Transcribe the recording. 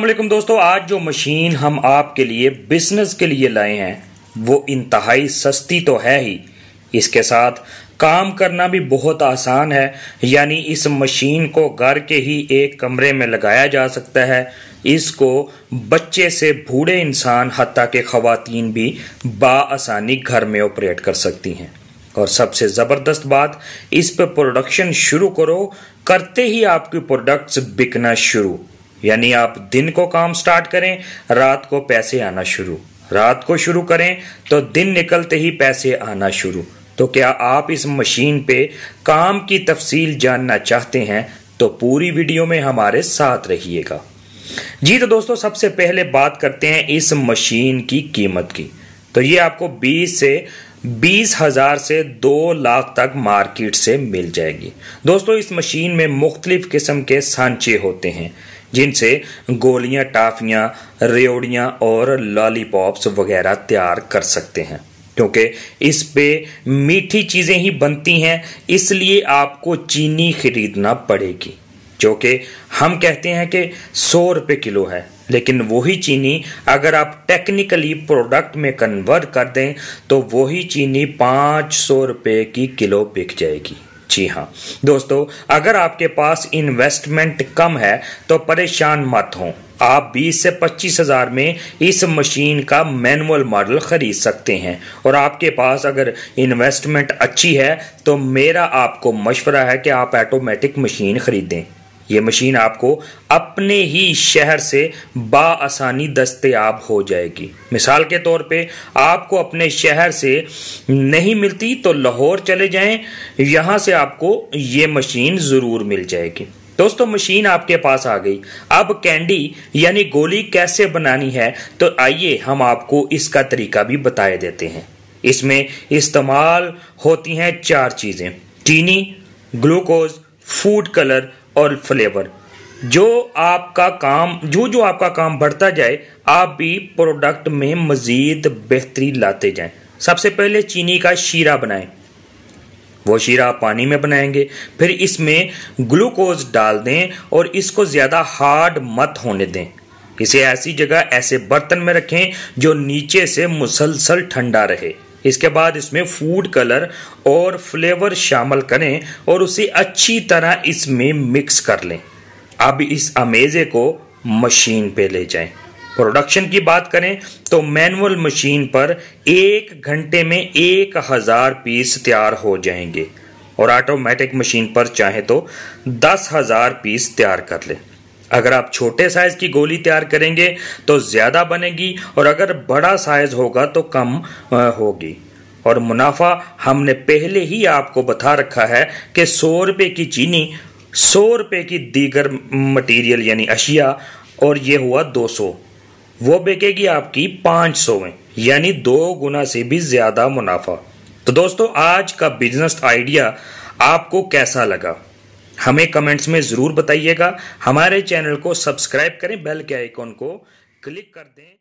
वालेकुम दोस्तों, आज जो मशीन हम आपके लिए बिज़नेस के लिए लाए हैं, वो इंतहाई सस्ती तो है ही। इसके साथ काम करना भी बहुत आसान है, यानी इस मशीन को घर के ही एक कमरे में लगाया जा सकता है। इसको बच्चे से बूढ़े इंसान हती के खातन भी बासानी घर में ऑपरेट कर सकती हैं। और सबसे ज़बरदस्त बात, इस पर प्रोडक्शन शुरू करो, करते ही आपके प्रोडक्ट्स बिकना शुरू। यानी आप दिन को काम स्टार्ट करें, रात को पैसे आना शुरू। रात को शुरू करें तो दिन निकलते ही पैसे आना शुरू। तो क्या आप इस मशीन पे काम की तफसील जानना चाहते हैं तो पूरी वीडियो में हमारे साथ रहिएगा। जी तो दोस्तों, सबसे पहले बात करते हैं इस मशीन की कीमत की। तो ये आपको 20 से, बीस हज़ार से दो लाख तक मार्केट से मिल जाएगी। दोस्तों, इस मशीन में मुख्तलिफ़ किस्म के सांचे होते हैं। जिनसे गोलियाँ, टाफियाँ, रेवड़ियाँ और लॉलीपॉप्स वगैरह तैयार कर सकते हैं। क्योंकि इस पे मीठी चीज़ें ही बनती हैं, इसलिए आपको चीनी खरीदना पड़ेगी। जो कि हम कहते हैं कि सौ रुपये किलो है, लेकिन वही चीनी अगर आप टेक्निकली प्रोडक्ट में कन्वर्ट कर दें तो वही चीनी पाँच सौ रुपये की किलो बिक जाएगी। जी हाँ। दोस्तों, अगर आपके पास इन्वेस्टमेंट कम है तो परेशान मत हो। आप 20 से पच्चीस हज़ार में इस मशीन का मैनुअल मॉडल खरीद सकते हैं। और आपके पास अगर इन्वेस्टमेंट अच्छी है तो मेरा आपको मशवरा है कि आप ऑटोमेटिक मशीन खरीदें। ये मशीन आपको अपने ही शहर से बासानी दस्तयाब हो जाएगी। मिसाल के तौर पे आपको अपने शहर से नहीं मिलती तो लाहौर चले जाएँ, यहाँ से आपको ये मशीन ज़रूर मिल जाएगी। दोस्तों, मशीन आपके पास आ गई। अब कैंडी, यानी गोली कैसे बनानी है तो आइए हम आपको इसका तरीका भी बताए देते हैं। इसमें इस्तेमाल होती हैं चार चीज़ें। चीनी, ग्लूकोज, फ़ूड कलर और फ्लेवर जो आपका काम, जो जो आपका काम बढ़ता जाए, आप भी प्रोडक्ट में मजीद बेहतरी लाते जाएँ। सबसे पहले चीनी का शीरा बनाएँ। वो शीरा पानी में बनाएँगे। फिर इसमें ग्लूकोज डाल दें और इसको ज़्यादा हार्ड मत होने दें। इसे ऐसी जगह, ऐसे बर्तन में रखें जो नीचे से मुसलसल ठंडा रहे। इसके बाद इसमें फ़ूड कलर और फ्लेवर शामिल करें और उसे अच्छी तरह इसमें मिक्स कर लें। अब इस अमेजे को मशीन पे ले जाएँ। प्रोडक्शन की बात करें तो मैनुअल मशीन पर एक घंटे में एक हज़ार पीस तैयार हो जाएँगे। और ऑटोमेटिक मशीन पर चाहे तो दस हज़ार पीस तैयार कर लें। अगर आप छोटे साइज़ की गोली तैयार करेंगे तो ज़्यादा बनेगी और अगर बड़ा साइज़ होगा तो कम होगी। और मुनाफा हमने पहले ही आपको बता रखा है कि सौ रुपए की चीनी, सौ रुपए की दीगर मटेरियल यानी अशिया, और ये हुआ दो सौ। वो बिकेगी आपकी पाँच सौ में, यानी दो गुना से भी ज़्यादा मुनाफा। तो दोस्तों, आज का बिज़नेस आइडिया आपको कैसा लगा? हमें कमेंट्स में ज़रूर बताइएगा। हमारे चैनल को सब्सक्राइब करें, बेल के आइकॉन को क्लिक कर दें।